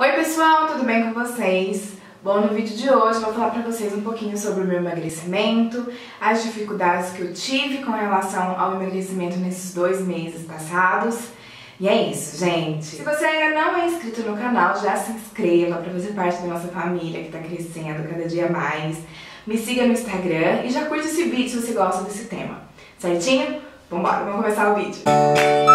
Oi pessoal, tudo bem com vocês? Bom, no vídeo de hoje vou falar pra vocês um pouquinho sobre o meu emagrecimento, as dificuldades que eu tive com relação ao emagrecimento nesses dois meses passados. E é isso, gente. Se você ainda não é inscrito no canal, já se inscreva pra fazer parte da nossa família que tá crescendo cada dia mais. Me siga no Instagram e já curte esse vídeo se você gosta desse tema. Certinho? Vambora, vamos começar o vídeo. Bom,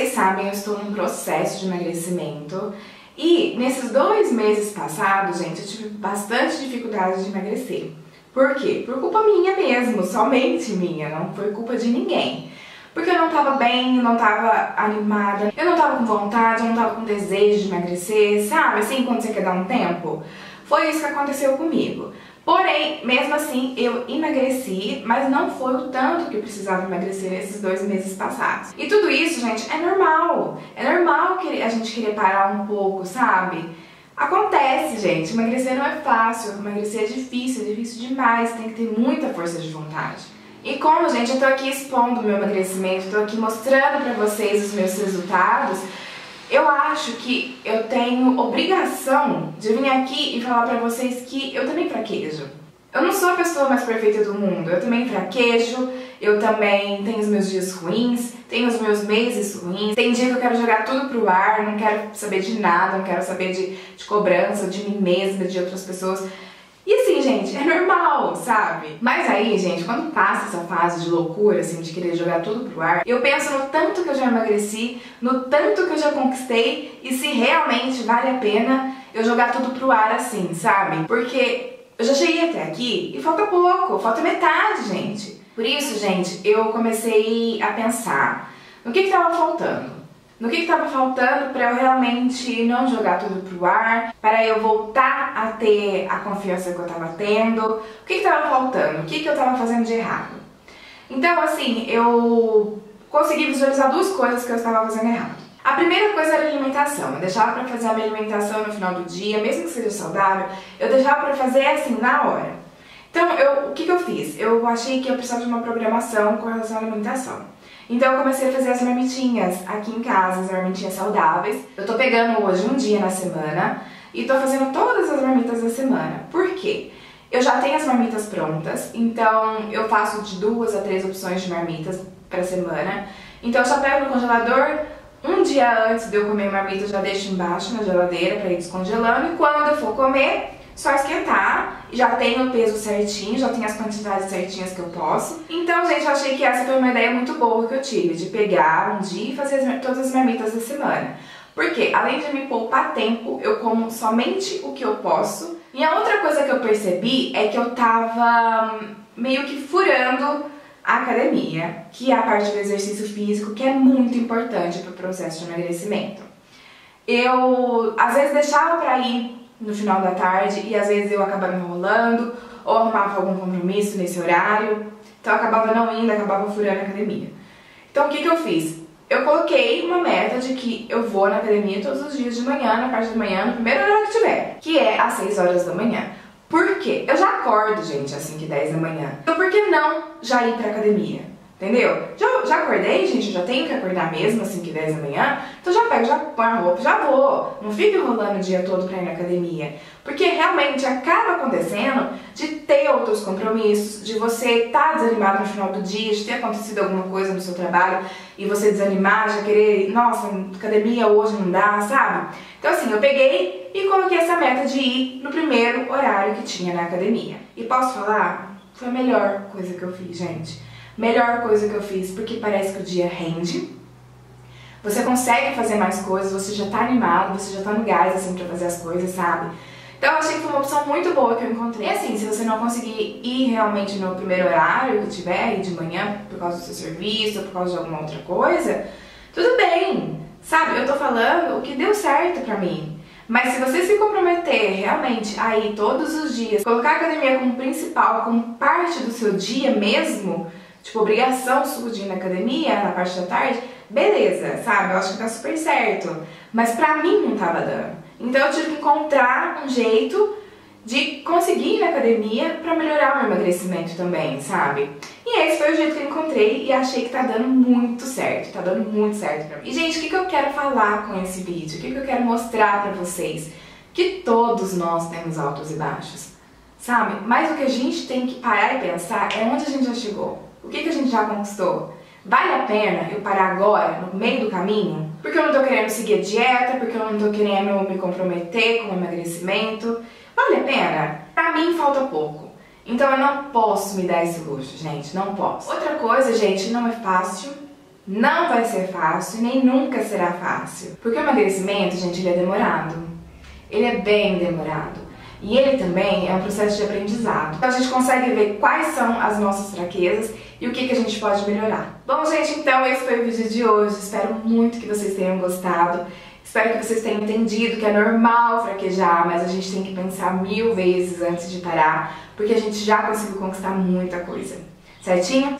vocês sabem, eu estou num processo de emagrecimento e nesses dois meses passados, gente, eu tive bastante dificuldade de emagrecer. Por quê? Por culpa minha mesmo, somente minha, não foi culpa de ninguém. Porque eu não tava bem, eu não tava animada, eu não tava com vontade, eu não tava com desejo de emagrecer, sabe? Assim, quando você quer dar um tempo. Foi isso que aconteceu comigo. Porém, mesmo assim, eu emagreci, mas não foi o tanto que eu precisava emagrecer nesses dois meses passados. E tudo isso, gente, é normal. É normal que a gente querer parar um pouco, sabe? Acontece, gente. Emagrecer não é fácil, emagrecer é difícil, é difícil demais, tem que ter muita força de vontade. E como, gente, eu tô aqui expondo o meu emagrecimento, tô aqui mostrando pra vocês os meus resultados, eu acho que eu tenho obrigação de vir aqui e falar pra vocês que eu também fraquejo. Eu não sou a pessoa mais perfeita do mundo, eu também fraquejo, eu também tenho os meus dias ruins, tenho os meus meses ruins, tem dia que eu quero jogar tudo pro ar, não quero saber de nada, não quero saber de, de cobrança, de mim mesma, de outras pessoas. Gente, é normal, sabe? Mas aí, gente, quando passa essa fase de loucura, assim, de querer jogar tudo pro ar, eu penso no tanto que eu já emagreci, no tanto que eu já conquistei e se realmente vale a pena eu jogar tudo pro ar assim, sabe? Porque eu já cheguei até aqui e falta pouco, falta metade, gente. Por isso, gente, eu comecei a pensar no que que tava faltando no que estava faltando para eu realmente não jogar tudo pro ar, para eu voltar a ter a confiança que eu estava tendo, o que estava faltando, o que, que eu estava fazendo de errado. Então, assim, eu consegui visualizar duas coisas que eu estava fazendo errado. A primeira coisa era a alimentação. Eu deixava para fazer a minha alimentação no final do dia, mesmo que seja saudável, eu deixava para fazer assim na hora. Então, eu, o que, que eu fiz? Eu achei que eu precisava de uma programação com relação à alimentação. Então eu comecei a fazer as marmitinhas aqui em casa, as marmitinhas saudáveis. Eu tô pegando hoje um dia na semana e tô fazendo todas as marmitas da semana. Por quê? Eu já tenho as marmitas prontas, então eu faço de duas a três opções de marmitas pra semana. Então eu já pego no congelador, um dia antes de eu comer marmita eu já deixo embaixo na geladeira pra ir descongelando e quando eu for comer, só esquentar, já tenho o peso certinho, já tenho as quantidades certinhas que eu posso. Então, gente, eu achei que essa foi uma ideia muito boa que eu tive, de pegar um dia e fazer todas as marmitas da semana. Porque, além de me poupar tempo, eu como somente o que eu posso. E a outra coisa que eu percebi é que eu tava hum, meio que furando a academia, que é a parte do exercício físico, que é muito importante para o processo de emagrecimento. Eu, às vezes, deixava para ir no final da tarde e às vezes eu acabava enrolando ou arrumava algum compromisso nesse horário, então acabava não indo, acabava furando a academia. Então o que, que eu fiz? Eu coloquei uma meta de que eu vou na academia todos os dias de manhã, na parte da manhã, no primeiro horário que tiver, que é às 6 horas da manhã. Por quê? Eu já acordo, gente, às 5 e 10 da manhã. Então por que não já ir pra academia? Entendeu? Já, já acordei, gente, já tenho que acordar mesmo, assim que 10 da manhã, então já pego, já põe a roupa, já vou. Não fico enrolando o dia todo pra ir na academia. Porque realmente acaba acontecendo de ter outros compromissos, de você estar tá desanimado no final do dia, de ter acontecido alguma coisa no seu trabalho e você desanimar, já querer, nossa, academia hoje não dá, sabe? Então assim, eu peguei e coloquei essa meta de ir no primeiro horário que tinha na academia. E posso falar? Foi a melhor coisa que eu fiz, gente melhor coisa que eu fiz, porque parece que o dia rende. Você consegue fazer mais coisas, você já tá animado, você já tá no gás, assim, pra fazer as coisas, sabe? Então eu achei que foi uma opção muito boa que eu encontrei. E assim, se você não conseguir ir realmente no primeiro horário que tiver, de manhã por causa do seu serviço, por causa de alguma outra coisa, tudo bem, sabe? Eu tô falando o que deu certo pra mim. Mas se você se comprometer realmente a ir todos os dias, colocar a academia como principal, como parte do seu dia mesmo, tipo, obrigação sua de ir na academia na parte da tarde, beleza, sabe? Eu acho que tá super certo. Mas pra mim não tava dando. Então eu tive que encontrar um jeito de conseguir ir na academia para melhorar o meu emagrecimento também, sabe? E esse foi o jeito que eu encontrei e achei que tá dando muito certo, tá dando muito certo pra mim. E gente, o que, que eu quero falar com esse vídeo? O que, que eu quero mostrar pra vocês? Que todos nós temos altos e baixos, sabe? Mas o que a gente tem que parar e pensar é onde a gente já chegou. O que, que a gente já conquistou? Vale a pena eu parar agora, no meio do caminho? Porque eu não tô querendo seguir a dieta, porque eu não tô querendo me comprometer com o emagrecimento. Vale a pena? Pra mim falta pouco. Então eu não posso me dar esse luxo, gente, não posso. Outra coisa, gente, não é fácil. Não vai ser fácil, nem nunca será fácil. Porque o emagrecimento, gente, ele é demorado. Ele é bem demorado. E ele também é um processo de aprendizado. Então a gente consegue ver quais são as nossas fraquezas e o que, que a gente pode melhorar. Bom, gente, então esse foi o vídeo de hoje. Espero muito que vocês tenham gostado. Espero que vocês tenham entendido que é normal fraquejar, mas a gente tem que pensar mil vezes antes de parar, porque a gente já conseguiu conquistar muita coisa. Certinho?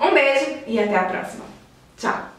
Um beijo e até a próxima. Tchau!